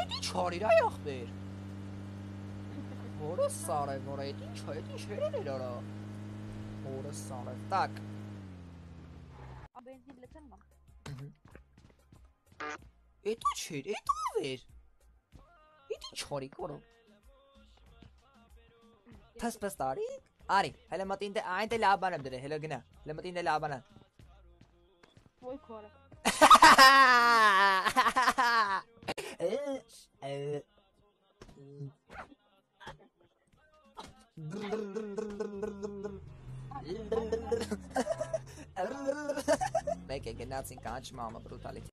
այդ ի՞նչ արիր այ ախպեր։ Որը սարը, որը այդ ի՞նչ է, այդ ի՞նչ հերեր էր արա։ Որը սարը, տակ։ Ա բենզին լցեմ մա։ Էդ ի՞նչ էր, էդ ով էր։ Էդ ի՞նչ արի կորո։ Փսփս տարի։ Արի, հələ մտին դե այն դե լաբանը դրե, հələ գնա։ Հələ մտին դե լաբանը։ Ոյ կորը։ Մեկ է գնացին կանչ մամը բրուտալիթի